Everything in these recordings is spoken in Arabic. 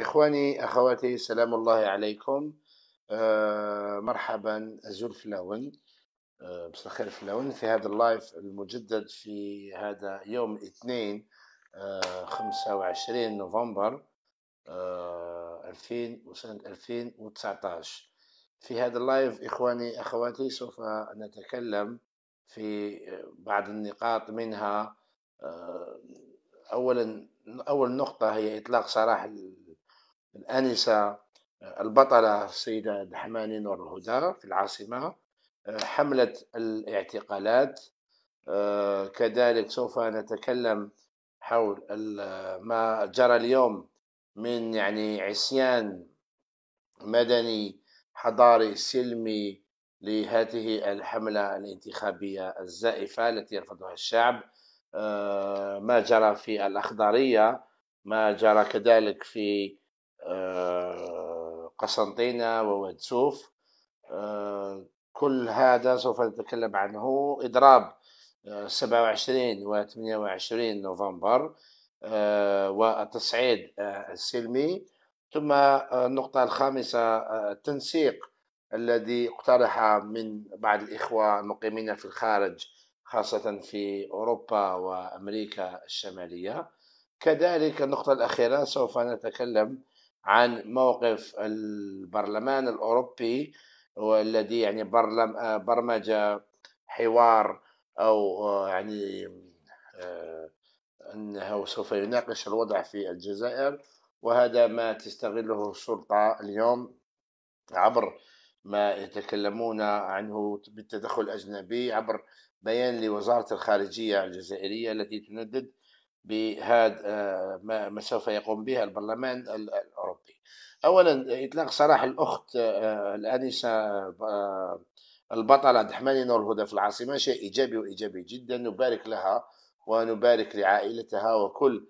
إخواني أخواتي سلام الله عليكم. أه مرحبا azul fellawen. أه مساء الخير fellawen. في هذا ال live المجدد في هذا يوم اثنين أه 25 نوفمبر أه 2000 وسنة 2019 في هذا ال live إخواني أخواتي سوف نتكلم في بعض النقاط منها. أه أولا أول نقطة هي إطلاق سراح الآنسة البطلة السيدة دحماني نور الهدى في العاصمة. حملة الاعتقالات. كذلك سوف نتكلم حول ما جرى اليوم من يعني عصيان مدني حضاري سلمي لهذه الحملة الانتخابية الزائفة التي يرفضها الشعب. ما جرى في الأخضرية ما جرى كذلك في قسنطينة وودسوف آه، كل هذا سوف نتكلم عنه. إضراب 27 و 28 نوفمبر آه، والتصعيد السلمي. ثم النقطة الخامسة التنسيق الذي اقترح من بعض الإخوة المقيمين في الخارج خاصة في أوروبا وأمريكا الشمالية. كذلك النقطة الأخيرة سوف نتكلم عن موقف البرلمان الأوروبي والذي يعني برمج حوار أو يعني آه، أنه سوف يناقش الوضع في الجزائر. وهذا ما تستغله السلطة اليوم عبر ما يتكلمون عنه بالتدخل الأجنبي عبر بيان لوزارة الخارجية الجزائرية التي تندد بهذا آه، ما سوف يقوم به البرلمان الأوروبي. أولا إطلاق سراح الأخت آه، الآنسة آه، البطلة دحماني نور الهدى في العاصمة شيء إيجابي وإيجابي جدا. نبارك لها ونبارك لعائلتها وكل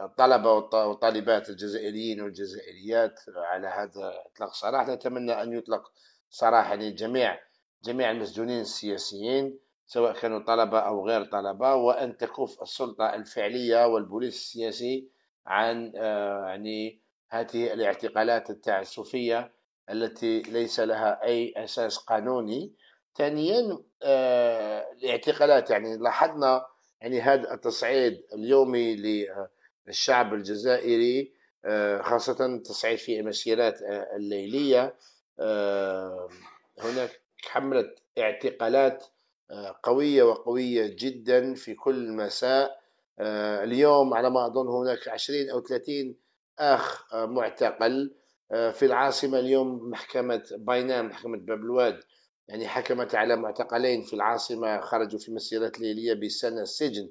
الطلبة والطالبات الجزائريين والجزائريات على هذا إطلاق سراح نتمنى أن يطلق سراح لجميع جميع المسجونين السياسيين. سواء كانوا طلبة أو غير طلبة وأن تكف السلطة الفعلية والبوليس السياسي عن آه، يعني هذه الاعتقالات التعسفية التي ليس لها أي أساس قانوني. ثانيا آه، الاعتقالات يعني لاحظنا يعني هذا التصعيد اليومي للشعب الجزائري آه، خاصة التصعيد في المسيرات الليلية. هناك حملة اعتقالات قوية وقوية جدا في كل مساء. آه، اليوم على ما أظن هناك 20 أو 30 أخ آه، معتقل. آه، في العاصمة اليوم محكمة باينام محكمة باب الواد. يعني حكمت على معتقلين في العاصمة خرجوا في مسيرات ليلية بسنة سجن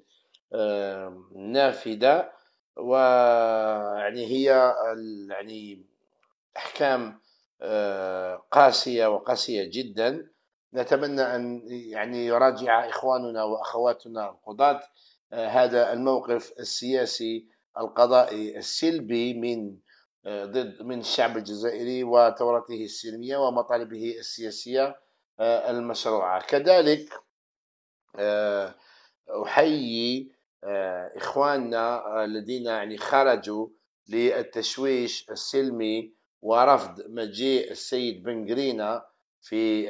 نافذة. ويعني هي يعني أحكام قاسية وقاسية جدا. نتمنى أن يعني يراجع إخواننا وأخواتنا القضاة آه، هذا الموقف السياسي القضائي السلبي من آه، ضد من الشعب الجزائري وثورته السلمية ومطالبه السياسية آه، المشروعة. كذلك أحيي إخواننا الذين يعني خرجوا للتشويش السلمي ورفض مجيء السيد بن قرينة في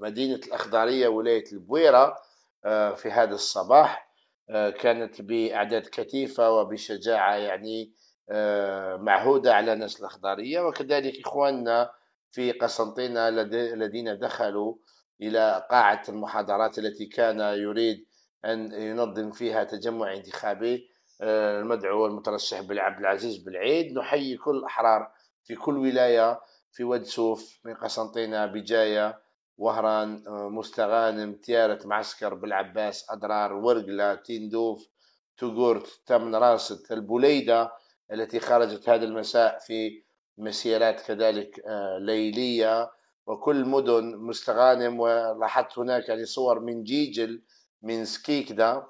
مدينة الأخضرية ولاية البويرة آه، في هذا الصباح. آه، كانت بأعداد كثيفة وبشجاعة يعني آه، معهودة على ناس الأخضرية. وكذلك إخواننا في قسنطينة الذين دخلوا إلى قاعة المحاضرات التي كان يريد أن ينظم فيها تجمع انتخابي المدعو المترشح بالعبد العزيز بالعيد. نحيي كل الأحرار في كل ولاية في ودسوف من قسنطينة بجاية وهران آه، مستغانم تيارة معسكر بالعباس أدرار ورقلة تندوف تقورت تمن راست البوليدة التي خرجت هذا المساء في مسيرات كذلك آه، ليلية. وكل مدن مستغانم ولاحظت هناك يعني صور من جيجل من سكيكدا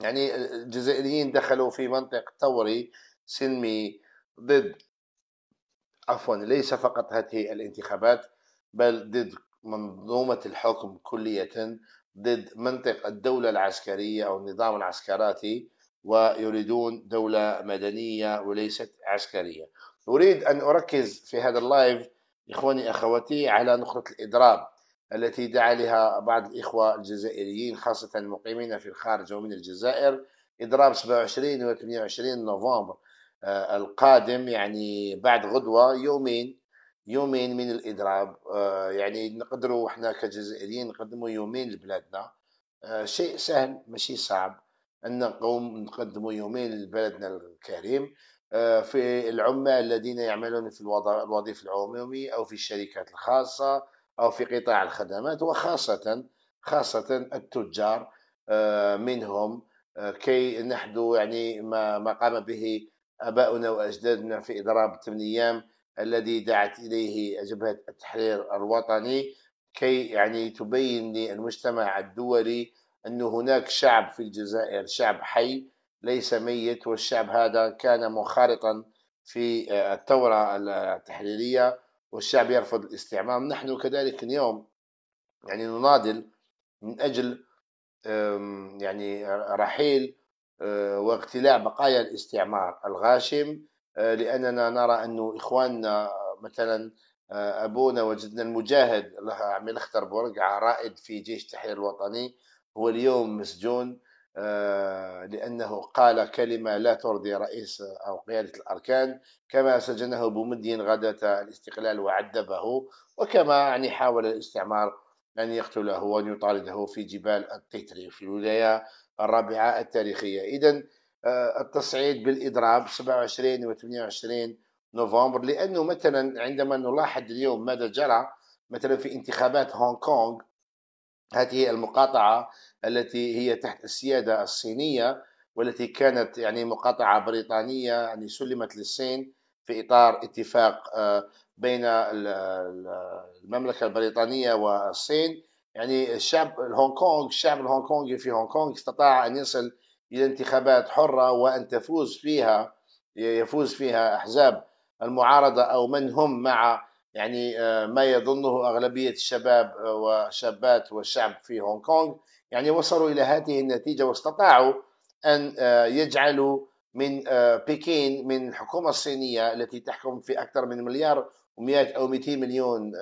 يعني الجزائريين دخلوا في منطق ثوري سلمي ضد عفوا ليس فقط هذه الانتخابات بل ضد منظومة الحكم كلية ضد منطق الدولة العسكرية أو النظام العسكراتي ويريدون دولة مدنية وليست عسكرية. أريد أن أركز في هذا اللايف إخواني أخواتي على نقطة الإضراب التي دعا لها بعض الإخوة الجزائريين خاصة المقيمين في الخارج ومن الجزائر. إضراب 27 و 28 نوفمبر القادم يعني بعد غدوة يومين يومين من الإضراب. آه، يعني نقدروا إحنا كجزائريين نقدموا يومين لبلادنا. آه، شيء سهل ماشي صعب. أن نقوم نقدموا يومين لبلدنا الكريم في العمال الذين يعملون في الوظيفة العمومية أو في الشركات الخاصة أو في قطاع الخدمات وخاصة خاصة التجار منهم كي نحدو يعني ما, ما قام به آباؤنا وأجدادنا في إضراب 8 أيام الذي دعت إليه جبهة التحرير الوطني كي يعني تبين للمجتمع الدولي أن هناك شعب في الجزائر شعب حي ليس ميت والشعب هذا كان منخرطا في الثورة التحريرية والشعب يرفض الاستعمار. نحن كذلك اليوم يعني نناضل من أجل يعني رحيل آه، واقتلاع بقايا الاستعمار الغاشم آه، لأننا نرى أن إخواننا مثلا آه، أبونا وجدنا المجاهد عميل اختر بورقع رائد في جيش التحرير الوطني هو اليوم مسجون لأنه قال كلمة لا ترضي رئيس أو قيادة الأركان كما سجنه بومدين غداة الاستقلال وعذبه وكما يعني حاول الاستعمار أن يقتله وأن يطارده في جبال التتري في الولاية. الرابعة التاريخية. إذا آه، التصعيد بالإضراب 27 و 28 نوفمبر لأنه مثلا عندما نلاحظ اليوم ماذا جرى مثلا في انتخابات هونغ كونغ هذه المقاطعة التي هي تحت السيادة الصينية والتي كانت يعني مقاطعة بريطانية يعني سلمت للصين في إطار اتفاق آه، بين المملكة البريطانية والصين. يعني الشعب الهونغ كونغ الشعب الهونغ كونغي في هونغ كونغ استطاع أن يصل إلى انتخابات حرة وأن تفوز فيها يفوز فيها أحزاب المعارضة أو من هم مع يعني آه، ما يظنه أغلبية الشباب آه، والشابات والشعب في هونغ كونغ. يعني وصلوا إلى هذه النتيجة واستطاعوا أن آه، يجعلوا من بكين من الحكومة الصينية التي تحكم في أكثر من مليار و100 أو 200 مليون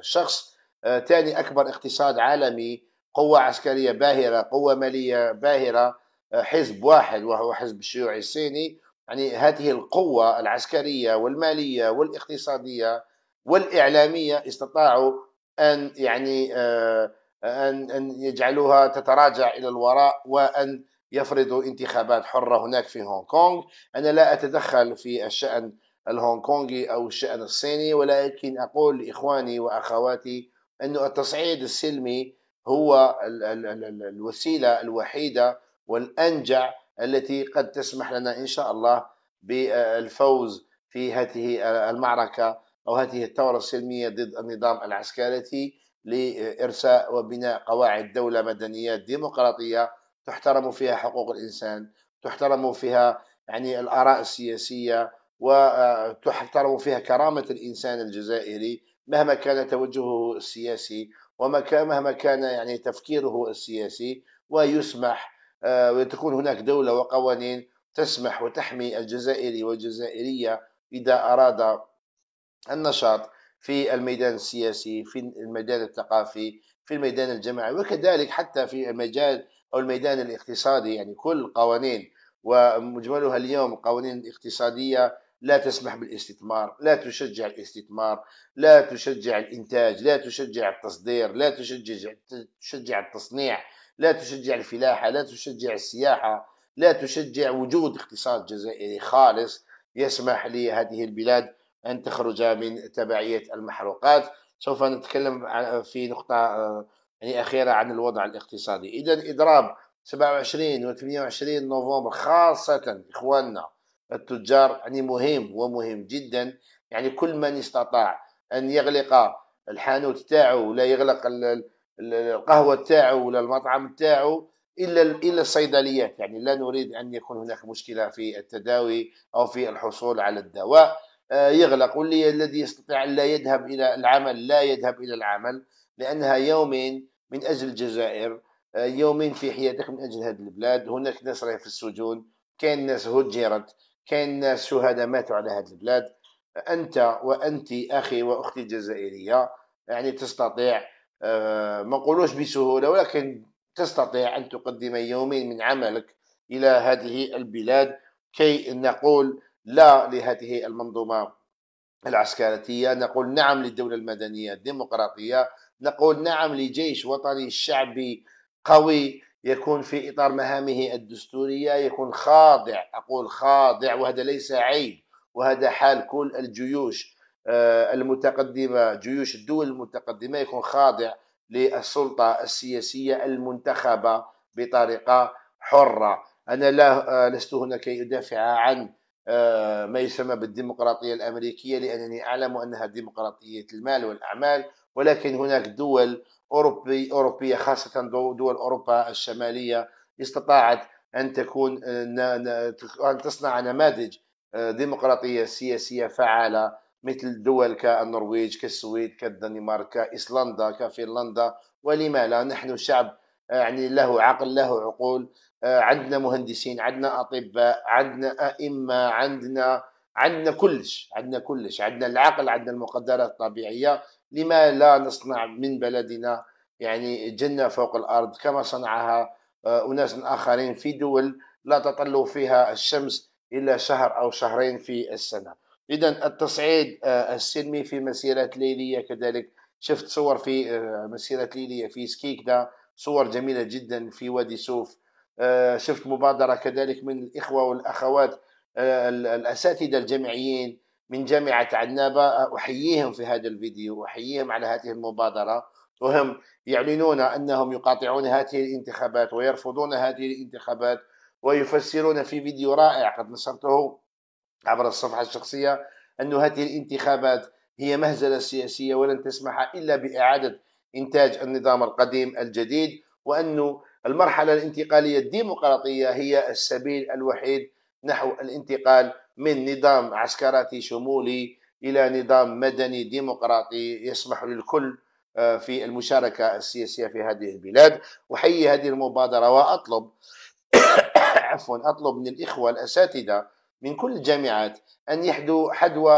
شخص ثاني أكبر اقتصاد عالمي قوة عسكرية باهرة قوة مالية باهرة حزب واحد وهو حزب الشيوعي الصيني. يعني هذه القوة العسكرية والمالية والاقتصادية والإعلامية استطاعوا أن يعني آه، أن أن يجعلوها تتراجع إلى الوراء وأن يفرضوا انتخابات حرة هناك في هونغ كونغ. أنا لا أتدخل في الشأن الهونغ كونغي أو الشأن الصيني ولكن أقول لإخواني وأخواتي أن التصعيد السلمي هو الوسيلة الوحيدة والأنجع التي قد تسمح لنا إن شاء الله بالفوز في هذه المعركة أو هذه الثورة السلمية ضد النظام العسكري لإرساء وبناء قواعد دولة مدنية ديمقراطية تحترم فيها حقوق الإنسان تحترم فيها يعني الآراء السياسية وتحترم فيها كرامة الإنسان الجزائري مهما كان توجهه السياسي ومهما كان يعني تفكيره السياسي ويسمح آه، وتكون هناك دولة وقوانين تسمح وتحمي الجزائري والجزائرية إذا أراد النشاط في الميدان السياسي في الميدان الثقافي في الميدان الجماعي وكذلك حتى في المجال أو الميدان الاقتصادي. يعني كل القوانين ومجملها اليوم القوانين الاقتصادية لا تسمح بالاستثمار لا تشجع الاستثمار لا تشجع الإنتاج لا تشجع التصدير لا تشجع تشجع التصنيع لا تشجع الفلاحة لا تشجع السياحة لا تشجع وجود اقتصاد جزائري خالص يسمح لهذه البلاد أن تخرج من تبعية المحروقات. سوف نتكلم في نقطة يعني أخيرة عن الوضع الاقتصادي. إذا إضراب 27 و 28 نوفمبر خاصة إخواننا التجار يعني مهم ومهم جدا. يعني كل من استطاع أن يغلق الحانوت تاعو ولا يغلق القهوة تاعو ولا المطعم تاعو إلا إلا الصيدليات. يعني لا نريد أن يكون هناك مشكلة في التداوي أو في الحصول على الدواء. آه، يغلق. واللي الذي يستطيع لا يذهب إلى العمل لا يذهب إلى العمل لأنها يومين من أجل الجزائر. آه، يومين في حياتك من أجل هذه البلاد. هناك ناس راهي في السجون كاين ناس هجرت. كاين ناس شهداء ماتوا على هذه البلاد أنت وانت أخي وأختي الجزائرية يعني تستطيع آه، ما نقولوش بسهولة ولكن تستطيع أن تقدم يومين من عملك إلى هذه البلاد كي نقول لا لهذه المنظومة العسكرية نقول نعم للدولة المدنية الديمقراطية نقول نعم لجيش وطني شعبي قوي يكون في إطار مهامه الدستورية يكون خاضع أقول خاضع وهذا ليس عيب وهذا حال كل الجيوش آه، المتقدمة جيوش الدول المتقدمة يكون خاضع للسلطة السياسية المنتخبة بطريقة حرة. أنا لا آه، لست هنا كي أدافع عن آه، ما يسمى بالديمقراطية الأمريكية لأنني أعلم أنها ديمقراطية المال والأعمال ولكن هناك دول أوروبي أوروبية خاصة دول أوروبا الشمالية استطاعت أن تكون أن تصنع نماذج آه، ديمقراطية سياسية فعالة مثل دول كالنرويج كالسويد كالدنمارك كايسلندا كفنلندا ولما لا نحن شعب آه، يعني له عقل له عقول آه، عندنا مهندسين عندنا أطباء عندنا أئمة عندنا عندنا كلش عندنا كلش عندنا العقل عندنا المقدرات الطبيعية لما لا نصنع من بلدنا يعني جنة فوق الأرض كما صنعها آه، أناس آخرين في دول لا تطل فيها الشمس إلا شهر أو شهرين في السنة. اذا التصعيد آه، السلمي في مسيرات ليلية كذلك. شفت صور في مسيرات ليلية في سكيكدا صور جميلة جدا في وادي سوف. آه، شفت مبادرة كذلك من الإخوة والأخوات آه، الأساتذة الجامعيين من جامعة عنابة أحييهم في هذا الفيديو أحييهم على هذه المبادرة. وهم يعلنون أنهم يقاطعون هذه الانتخابات ويرفضون هذه الانتخابات ويفسرون في فيديو رائع قد نشرته عبر الصفحة الشخصية أن هذه الانتخابات هي مهزلة سياسية ولن تسمح إلا بإعادة إنتاج النظام القديم الجديد وأنه المرحلة الانتقالية الديمقراطية هي السبيل الوحيد نحو الانتقال من نظام عسكراتي شمولي إلى نظام مدني ديمقراطي يسمح للكل آه، في المشاركة السياسية في هذه البلاد. أحيي هذه المبادرة وأطلب عفوا أطلب من الإخوة الأساتذة من كل الجامعات أن يحدوا حدوى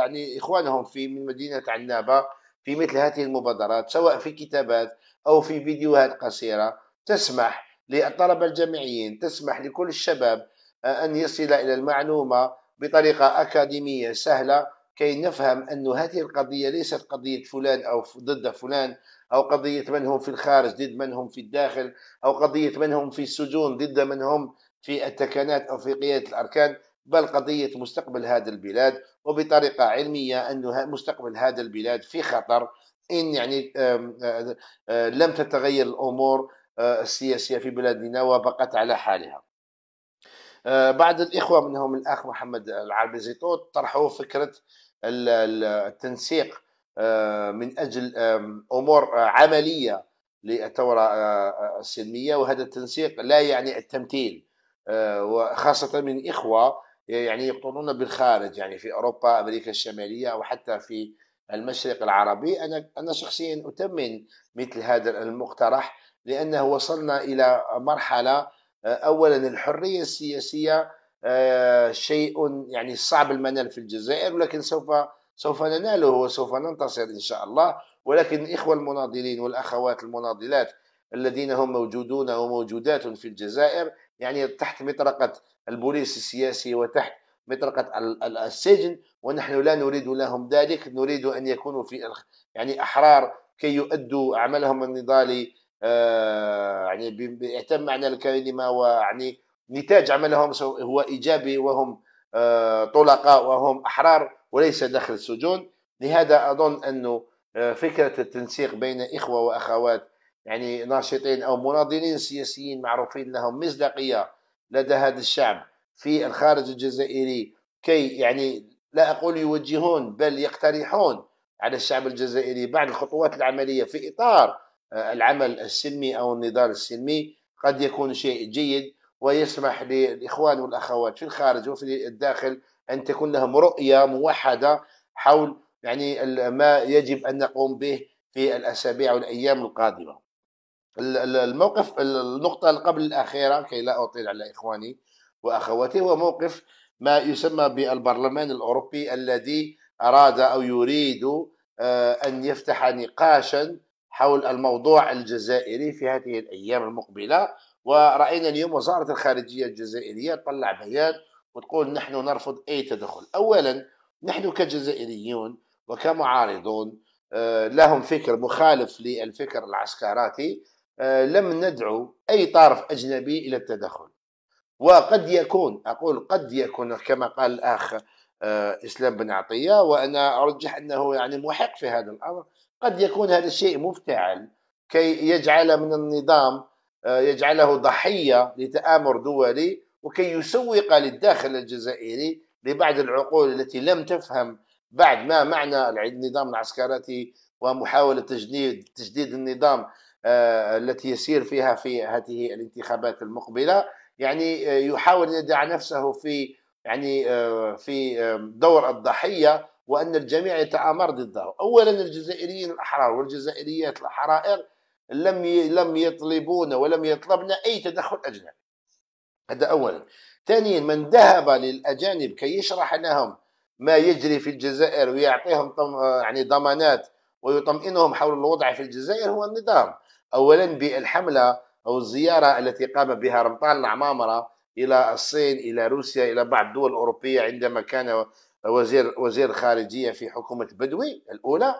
يعني إخوانهم في من مدينة عنابة في مثل هذه المبادرات سواء في كتابات أو في فيديوهات قصيرة. تسمح للطلبة الجامعيين تسمح لكل الشباب آه، أن يصل إلى المعلومة بطريقة أكاديمية سهلة كي نفهم أن هذه القضية ليست قضية فلان أو ضد فلان أو قضية من هم في الخارج ضد من هم في الداخل أو قضية من هم في السجون ضد من هم في التكنات أو في قيادة الأركان بل قضية مستقبل هذا البلاد. وبطريقة علمية أن مستقبل هذا البلاد في خطر إن يعني آه، آه، لم تتغير الأمور آه، السياسية في بلادنا وبقت على حالها. بعض الإخوة منهم الأخ محمد العربي زيتون طرحوا فكرة التنسيق آه، من أجل أمور عملية للثورة السلمية وهذا التنسيق لا يعني التمثيل. وخاصة من إخوة يعني يقطنون بالخارج يعني في أوروبا أمريكا الشمالية أو حتى في المشرق العربي. أنا أنا شخصيا أتمن مثل هذا المقترح لأنه وصلنا إلى مرحلة آه، أولا الحرية السياسية آه، شيء يعني صعب المنال في الجزائر ولكن سوف سوف نناله وسوف ننتصر إن شاء الله. ولكن الإخوة المناضلين والأخوات المناضلات الذين هم موجودون وموجودات في الجزائر يعني تحت مطرقة البوليس السياسي وتحت مطرقة السجن ونحن لا نريد لهم ذلك. نريد أن يكونوا في يعني أحرار كي يؤدوا عملهم النضالي يعني بيتم معنى الكلمة ويعني نتاج عملهم هو إيجابي وهم آه، طلقاء وهم أحرار وليس داخل السجون. لهذا أظن انه آه، فكرة التنسيق بين إخوة وأخوات يعني ناشطين أو مناضلين سياسيين معروفين لهم مصداقية لدى هذا الشعب في الخارج الجزائري كي يعني لا أقول يوجهون بل يقترحون على الشعب الجزائري بعض الخطوات العملية في إطار العمل السلمي أو النضال السلمي قد يكون شيء جيد ويسمح للإخوان والأخوات في الخارج وفي الداخل أن تكون لهم رؤية موحدة حول يعني ما يجب أن نقوم به في الأسابيع والأيام القادمة. الموقف النقطة قبل الأخيرة كي لا أطيل على إخواني وأخواته هو موقف ما يسمى بالبرلمان الأوروبي الذي أراد أو يريد آه، أن يفتح نقاشا حول الموضوع الجزائري في هذه الأيام المقبلة. ورأينا اليوم وزارة الخارجية الجزائرية تطلع بيان وتقول نحن نرفض أي تدخل. أولا نحن كجزائريون وكمعارضون آه، لهم فكر مخالف للفكر العسكراتي آه، لم ندعو أي طرف أجنبي إلى التدخل. وقد يكون أقول قد يكون كما قال الأخ آه، إسلام بن عطية وأنا أرجح أنه يعني محق في هذا الأمر. قد يكون هذا الشيء مفتعل كي يجعل من النظام يجعله ضحية لتآمر دولي وكي يسوق للداخل الجزائري لبعض العقول التي لم تفهم بعد ما معنى النظام العسكري ومحاولة تجديد تجديد النظام آه، التي يسير فيها في هذه الانتخابات المقبلة. يعني آه، يحاول أن يدع نفسه في يعني آه، في دور الضحية وأن الجميع يتآمر ضده. أولا الجزائريين الأحرار والجزائريات الأحرائر لم لم يطلبون ولم يطلبن أي تدخل أجنبي. هذا أولا. ثانيا من ذهب للأجانب كي يشرح لهم ما يجري في الجزائر ويعطيهم يعني ضمانات ويطمئنهم حول الوضع في الجزائر هو النظام. اولا بالحملة أو الزيارة التي قام بها رمضان العمامرة إلى الصين إلى روسيا إلى بعض الدول الأوروبية عندما كان وزير وزير خارجية في حكومة بدوي الأولى.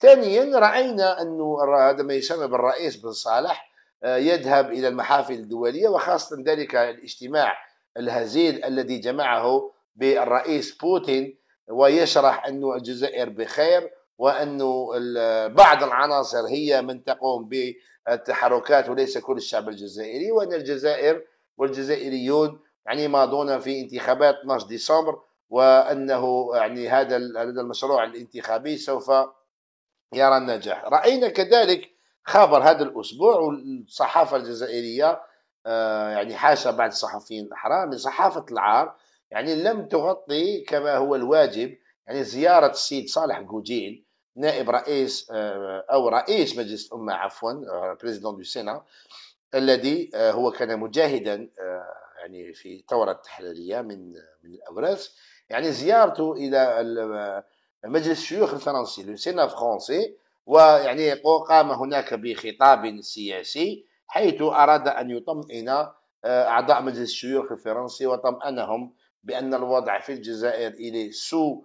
ثانيا رأينا أنه هذا ما يسمى بالرئيس بن صالح آه، يذهب إلى المحافل الدولية وخاصة ذلك الاجتماع الهزيل الذي جمعه بالرئيس بوتين ويشرح أن الجزائر بخير وأن بعض العناصر هي من تقوم بالتحركات وليس كل الشعب الجزائري وأن الجزائر والجزائريون يعني ماضون في انتخابات 12 ديسمبر وأنه يعني هذا المشروع الانتخابي سوف يرى النجاح. رأينا كذلك خبر هذا الأسبوع والصحافة الجزائرية آه، يعني حاشا بعض الصحفيين الأحرار من صحافة العار يعني لم تغطي كما هو الواجب يعني زيارة السيد صالح قوجيل نائب رئيس آه، أو رئيس مجلس الأمة عفوا président du Sénat الذي آه، هو كان مجاهدا يعني في الثورة التحريرية من من الأوراس. يعني زيارته إلى مجلس الشيوخ الفرنسي le Sénat français ويعني قام هناك بخطاب سياسي حيث أراد أن يطمئن أعضاء مجلس الشيوخ الفرنسي وطمأنهم بأن الوضع في الجزائر il est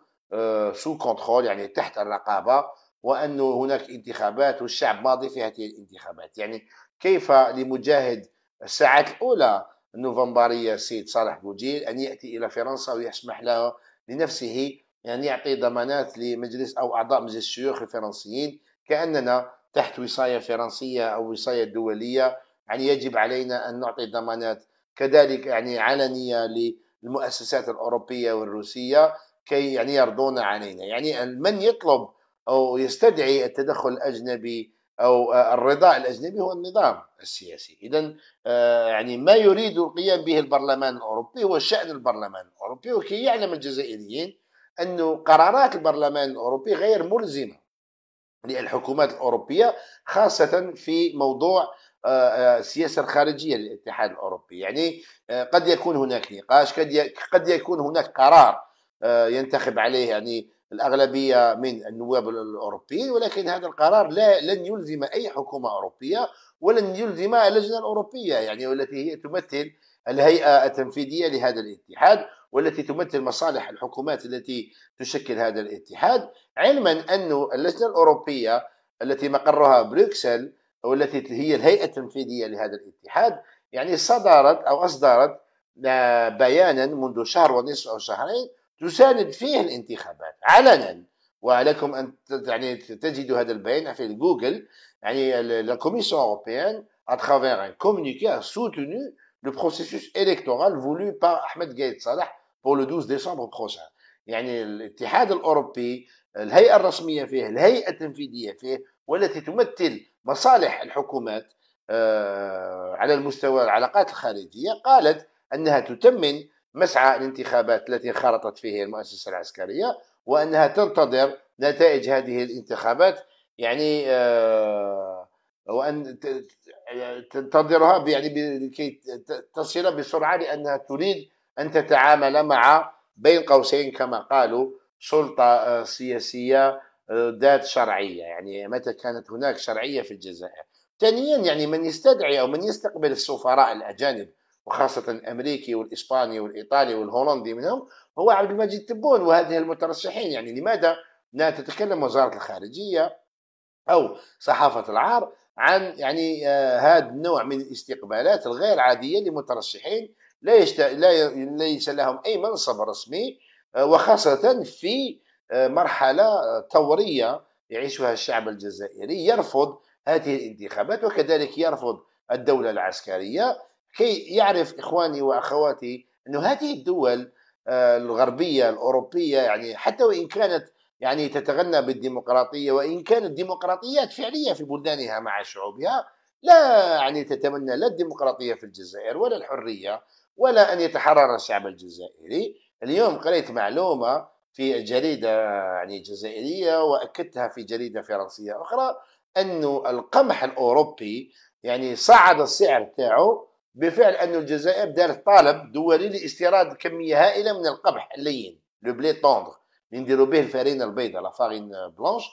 sous sous contrôle يعني تحت الرقابة وأن هناك انتخابات والشعب ماضي في هذه الانتخابات. يعني كيف لمجاهد الساعات الأولى النوفمبرية السيد صالح بوجيل أن يأتي إلى فرنسا ويسمح له لنفسه يعني يعطي ضمانات لمجلس أو أعضاء مجلس الشيوخ الفرنسيين كأننا تحت وصاية فرنسية أو وصاية دولية. يعني يجب علينا أن نعطي ضمانات كذلك يعني علنية المؤسسات الأوروبية والروسية كي يعني يرضون علينا. يعني من يطلب أو يستدعي التدخل الأجنبي أو الرضا الأجنبي هو النظام السياسي. إذا آه، يعني ما يريد القيام به البرلمان الأوروبي هو شأن البرلمان الأوروبي وكي يعلم الجزائريين أن قرارات البرلمان الأوروبي غير ملزمة للحكومات الأوروبية خاصة في موضوع السياسة الخارجية للاتحاد الأوروبي. يعني آه، قد يكون هناك نقاش قد يكون هناك قرار آه، ينتخب عليه يعني الأغلبية من النواب الأوروبيين ولكن هذا القرار لا لن يلزم أي حكومة أوروبية ولن يلزم اللجنة الأوروبية يعني والتي هي تمثل الهيئة التنفيذية لهذا الاتحاد والتي تمثل مصالح الحكومات التي تشكل هذا الاتحاد. علما أن اللجنة الأوروبية التي مقرها بروكسل والتي هي الهيئة التنفيذية لهذا الاتحاد يعني صدرت أو أصدرت بيانا منذ شهر ونصف أو شهرين تساند فيه الانتخابات علنا. وعليكم أن يعني تجدوا هذا البيان في جوجل. يعني Commission européenne à travers un communiqué a soutenu le processus électoral voulu par Ahmed Gaïd Salah pour le 12 décembre prochain. يعني الاتحاد الأوروبي الهيئة الرسمية فيه الهيئة التنفيذية فيه والتي تمثل مصالح الحكومات آه، على المستوى العلاقات الخارجية قالت أنها تتمن مسعى الانتخابات التي انخرطت فيه المؤسسة العسكرية وأنها تنتظر نتائج هذه الانتخابات. يعني آه، وأن تنتظرها يعني لكي تصل بسرعة لأنها تريد أن تتعامل مع بين قوسين كما قالوا سلطة آه، سياسية آه، ذات شرعية. يعني متى كانت هناك شرعية في الجزائر. ثانيا يعني من يستدعي أو من يستقبل السفراء الأجانب وخاصة الأمريكي والإسباني والإيطالي والهولندي منهم هو عبد المجيد تبون وهذه المترشحين. يعني لماذا لا تتكلم وزارة الخارجية أو صحافة العار عن يعني آه هذا النوع من الاستقبالات الغير عادية لمترشحين لا, يشت... لا ليس لهم أي منصب رسمي آه وخاصة في آه مرحلة ثورية يعيشها الشعب الجزائري يرفض هذه الانتخابات وكذلك يرفض الدولة العسكرية. كي يعرف إخواني وأخواتي أن هذه الدول آه، الغربية الأوروبية يعني حتى وإن كانت يعني تتغنى بالديمقراطية وإن كانت ديمقراطيات فعلية في بلدانها مع شعوبها لا يعني تتمنى لا الديمقراطية في الجزائر ولا الحرية ولا أن يتحرر الشعب الجزائري. اليوم قريت معلومة في جريدة يعني جزائرية وأكدتها في جريدة فرنسية أخرى أن القمح الأوروبي يعني صعد السعر تاعو بفعل أن الجزائر دارت طالب دولي لاستيراد كمية هائلة من القمح اللين le blé tendre اللي نديرو به الفارينة البيضاء la farine blanche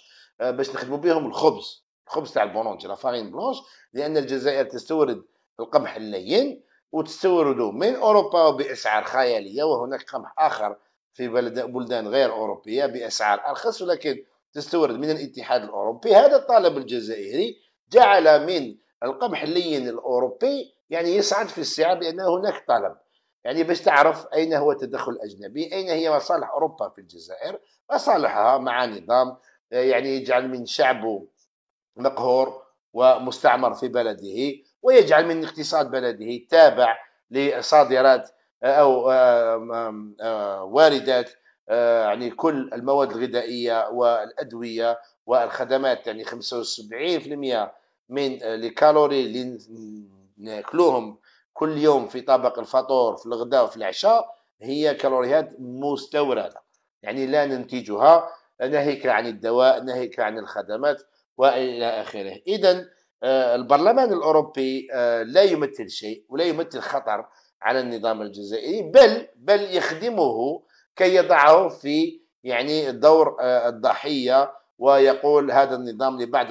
باش نخدموا بهم الخبز. الخبز تاع ال boulange la farine blanche لأن الجزائر تستورد القمح اللين وتستورده من أوروبا بأسعار خيالية وهناك قمح آخر في بلد بلدان غير أوروبية بأسعار أرخص ولكن تستورد من الاتحاد الأوروبي. هذا الطالب الجزائري جعل من القمح اللين الأوروبي يعني يصعد في السعر لأن هناك طلب. يعني باش تعرف أين هو التدخل الأجنبي أين هي مصالح أوروبا في الجزائر مصالحها مع نظام يعني يجعل من شعبه مقهور ومستعمر في بلده ويجعل من اقتصاد بلده تابع لصادرات أو واردات يعني كل المواد الغذائية والأدوية والخدمات يعني 75% من الكالوري اللي ناكلوهم كل يوم في طبق الفطور في الغداء وفي العشاء هي كالوريات مستوردة. يعني لا ننتجها ناهيك عن الدواء ناهيك عن الخدمات وإلى آخره. اذا آه، البرلمان الأوروبي آه، لا يمثل شيء ولا يمثل خطر على النظام الجزائري بل بل يخدمه كي يضعه في يعني دور آه، الضحية ويقول هذا النظام لبعض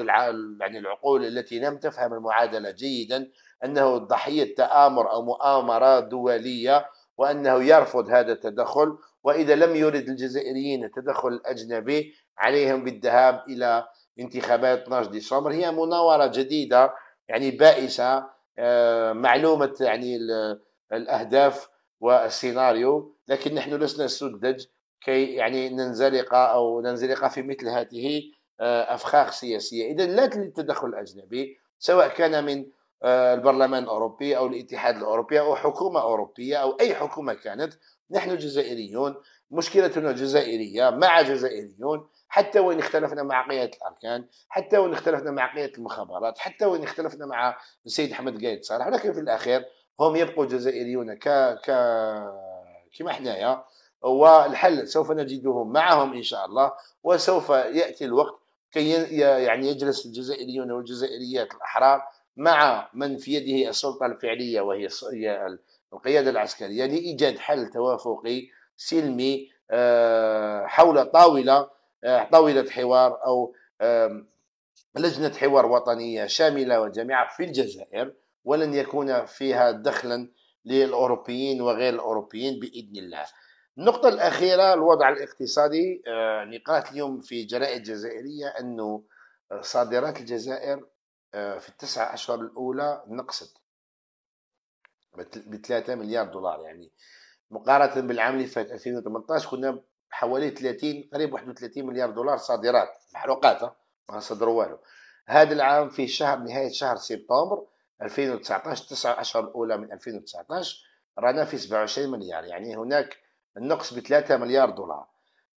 يعني العقول التي لم تفهم المعادلة جيدا أنه ضحية تآمر أو مؤامرة دولية وأنه يرفض هذا التدخل وإذا لم يرد الجزائريين التدخل الأجنبي عليهم بالذهاب إلى انتخابات 12 ديسمبر هي مناورة جديدة يعني بائسة آه، معلومة يعني الأهداف والسيناريو لكن نحن لسنا سذج كي يعني ننزلق أو ننزلق في مثل هذه آه، أفخاخ سياسية. إذا لا للتدخل الأجنبي سواء كان من البرلمان الأوروبي أو الاتحاد الأوروبي أو حكومة أوروبية أو أي حكومة كانت. نحن جزائريون مشكلتنا جزائرية مع جزائريون حتى وإن اختلفنا مع قيادة الأركان حتى وإن اختلفنا مع قيادة المخابرات حتى وإن اختلفنا مع السيد أحمد قايد صالح. ولكن في الأخير هم يبقوا جزائريون ك ك كما حنايا. والحل سوف نجده معهم إن شاء الله وسوف يأتي الوقت كي يعني يجلس الجزائريون والجزائريات الأحرار مع من في يده السلطة الفعلية وهي القيادة العسكرية لإيجاد حل توافقي سلمي آه، حول طاولة آه، طاولة حوار أو لجنة حوار وطنية شاملة وجامعة في الجزائر ولن يكون فيها دخلا للأوروبيين وغير الأوروبيين بإذن الله. النقطة الأخيرة الوضع الاقتصادي يعني قرأت اليوم في جرائد جزائرية أنه صادرات الجزائر آه، في التسعة أشهر الأولى نقصت ب 3 مليار دولار. يعني مقارنة بالعام اللي فات 2018 كنا حوالي 30 قريب 31 مليار دولار صادرات محروقات ما صدروا والو. هذا العام في شهر نهاية شهر سبتمبر 2019 تسعة أشهر الأولى من 2019 رانا في 27 مليار. يعني هناك النقص ب 3 مليار دولار.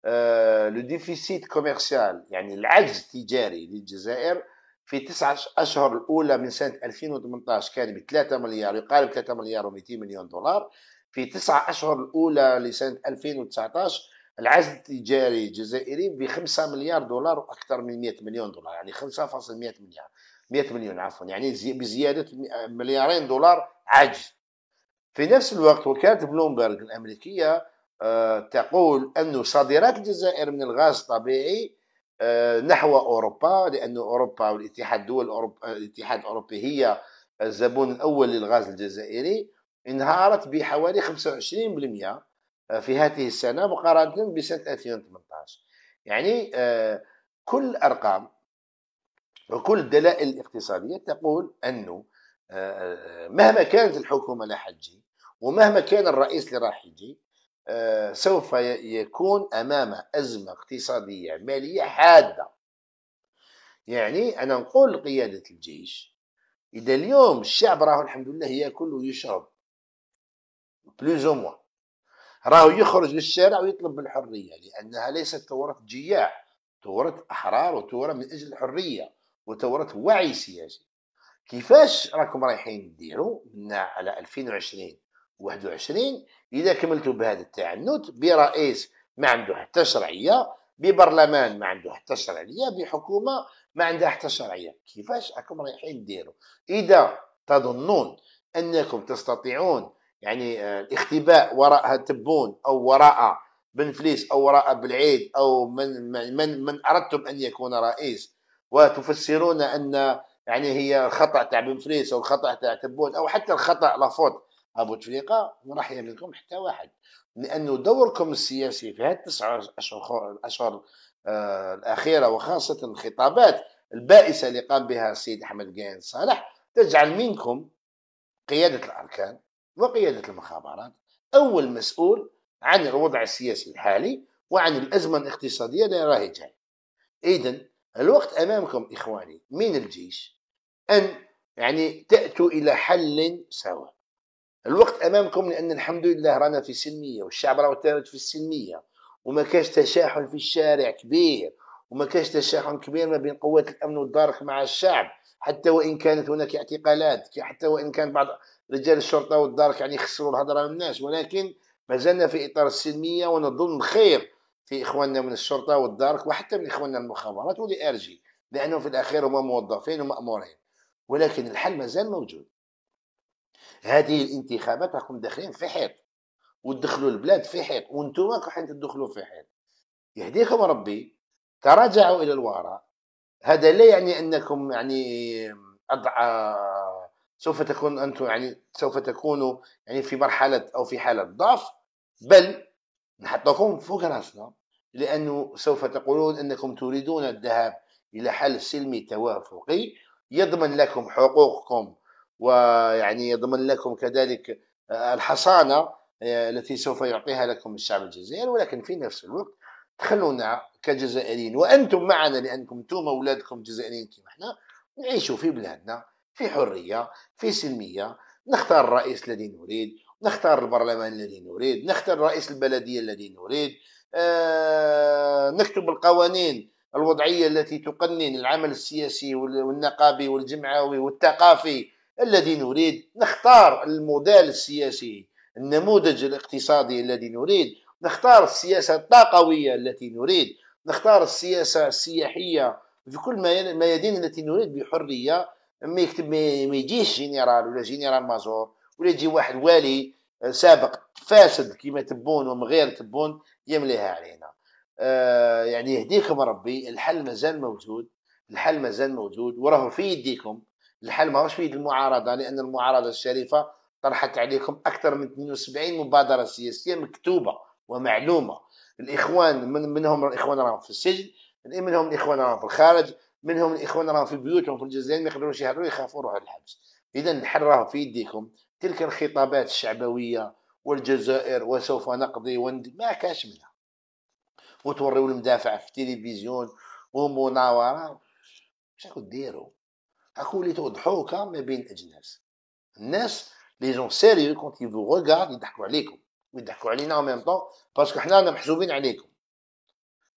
آه le déficit commercial يعني العجز التجاري للجزائر في تسعة أشهر الأولى من سنة 2018 كان ب 3 مليار يقارب 3 مليار و200 مليون دولار. في تسعة أشهر الأولى لسنة 2019 العجز التجاري الجزائري ب 5 مليار دولار وأكثر من 100 مليون دولار يعني 5.100 مليار 100 مليون عفوا يعني بزيادة مليارين دولار عجز. في نفس الوقت وكالة بلومبرغ الأمريكية آه، تقول أن صادرات الجزائر من الغاز الطبيعي نحو أوروبا لأن أوروبا والاتحاد الدول الأوروبي الاتحاد الأوروبي هي الزبون الأول للغاز الجزائري انهارت بحوالي 25% في هذه السنة مقارنة بسنة 2018 يعني كل الأرقام وكل الدلائل الاقتصادية تقول أنه مهما كانت الحكومة لا حجي ومهما كان الرئيس اللي راح يجي آه، سوف يكون أمام أزمة اقتصادية مالية حادة. يعني أنا نقول لقيادة الجيش إذا اليوم الشعب راه الحمد لله يأكل ويشرب بلوز موا راهو يخرج للشارع ويطلب بالحرية لأنها ليست ثورة جياع ثورة أحرار وثورة من أجل الحرية وثورة وعي سياسي. كيفاش راكم رايحين ديروا؟ على 2020 21 إذا كملتوا بهذا التعنت برئيس ما عنده حتى شرعية ببرلمان ما عنده حتى شرعية بحكومة ما عندها حتى شرعية. كيفاش راكم رايحين ديروا؟ إذا تظنون أنكم تستطيعون يعني آه، الاختباء وراء تبون أو وراء بن فليس أو وراء بالعيد أو من من من أردتم أن يكون رئيس وتفسرون أن يعني هي الخطا تاع بن فليس أو الخطا تاع تبون أو حتى الخطأ لافوت أبو تفليقة ما راح يملكم حتى واحد. لأنه دوركم السياسي في هذه التسع اشهر الاشهر الأخيرة وخاصة الخطابات البائسة اللي قام بها السيد أحمد قاين صالح تجعل منكم قيادة الأركان وقيادة المخابرات أول مسؤول عن الوضع السياسي الحالي وعن الأزمة الاقتصادية اللي راهي جاي اذا الوقت أمامكم إخواني من الجيش أن يعني تأتوا إلى حل سواء الوقت أمامكم لأن الحمد لله رانا في سلميه والشعب راه ثابت في السلميه وما كاش تشاحن في الشارع كبير وما كاش تشاحن كبير ما بين قوات الأمن والدارك مع الشعب حتى وإن كانت هناك اعتقالات حتى وإن كان بعض رجال الشرطة والدارك يعني يخسروا الهضرة للناس ولكن ما زلنا في إطار السلميه ونظن خير في إخواننا من الشرطة والدارك وحتى من إخواننا المخابرات ولأرجي لأنهم في الأخير هم موظفين ومأمورين ولكن الحل ما زال موجود. هذه الانتخابات راكم داخلين في حيط وتدخلوا البلاد في حيط وأنتم راكم تدخلوا في حيط. يهديكم ربي تراجعوا إلى الوراء. هذا لا يعني أنكم يعني أضع سوف تكون أنتم يعني سوف تكونوا يعني في مرحلة أو في حالة ضعف بل نحطكم فوق راسنا لأنه سوف تقولون أنكم تريدون الذهاب إلى حل سلمي توافقي يضمن لكم حقوقكم ويعني يضمن لكم كذلك آه، الحصانة آه، التي سوف يعطيها لكم الشعب الجزائري ولكن في نفس الوقت تخلونا كجزائريين وأنتم معنا لأنكم أنتم أولادكم جزائريين كما إحنا نعيشوا في بلادنا في حرية في سلمية. نختار الرئيس الذي نريد نختار البرلمان الذي نريد نختار رئيس البلدية الذي نريد آه نكتب القوانين الوضعية التي تقنن العمل السياسي والنقابي والجمعوي والثقافي الذي نريد نختار الموديل السياسي النموذج الاقتصادي الذي نريد نختار السياسة الطاقوية التي نريد نختار السياسة السياحية في كل الميادين التي نريد بحرية ما يكتب ما يجيش جنرال ولا général major ولا يجي واحد والي سابق فاسد كيما تبون ومن غير تبون يمليها علينا. آه يعني يهديكم ربي الحل مازال موجود الحل مازال موجود وراه في يديكم. الحل ماهوش في يد المعارضة لأن المعارضة الشريفة طرحت عليكم أكثر من 72 مبادرة سياسية مكتوبة ومعلومة. الإخوان من منهم الإخوان راهم في السجن منهم الإخوان راهم في الخارج منهم الإخوان راهم في بيوتهم في الجزائر ما يقدروش يهربوا يخافوا يروحوا للحبس. إذا الحل راه في يديكم. تلك الخطابات الشعبوية والجزائر وسوف نقضي وند ما كاش منها. وتوريو المدافع في التلفزيون ومناورة. راكم ديروا؟ وليتو ضحوكه ما بين الاجناس الناس les gens sérieux quand ils vous regardent يضحكوا عليكم. ويضحكوا علينا en même temps parce que حنا محسوبين عليكم.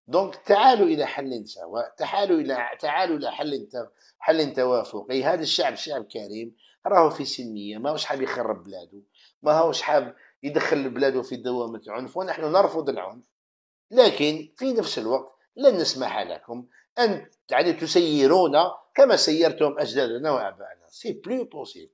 donc تعالوا إلى حل سواء تعالوا إلى تعالوا إلى حل حل توافقي. هذا الشعب شعب كريم راهو في سلميه ماهوش حاب يخرب بلاده ماهوش حاب يدخل بلاده في دوامة عنف ونحن نرفض العنف. لكن في نفس الوقت لن نسمح لكم أن يعني تسيرونا كما سيرتم أجدادنا وآبائنا. c'est plus possible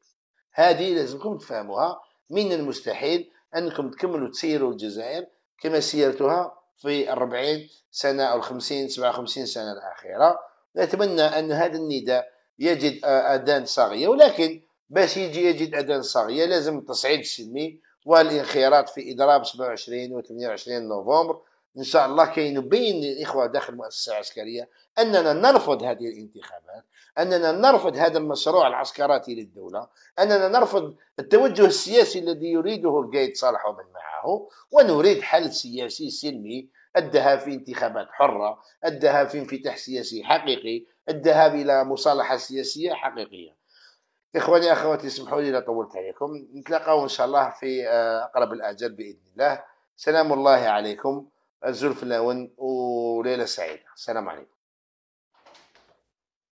هذه لازمكم تفهموها من المستحيل أنكم تكملوا تسيروا الجزائر كما سيرتها في الأربعين سنة أو الخمسين سبعة وخمسين سنة الأخيرة. نتمنى أن هذا النداء يجد أذان صاغية ولكن باش يجي يجد أذان صاغية لازم التصعيد السلمي والانخراط في إضراب 27 و 28 نوفمبر. إن شاء الله كي نبين للإخوة داخل المؤسسة العسكرية أننا نرفض هذه الانتخابات أننا نرفض هذا المشروع العسكراتي للدولة أننا نرفض التوجه السياسي الذي يريده القيد صالح ومن معه ونريد حل سياسي سلمي الذهاب في انتخابات حرة الذهاب في انفتاح سياسي حقيقي الذهاب إلى مصالحة سياسية حقيقية. إخواني أخواتي اسمحوا لي لا طولت عليكم. نتلاقاو إن شاء الله في آه، أقرب الآجال بإذن الله. سلام الله عليكم. الزلف اللون وليلة سعيدة. السلام عليكم.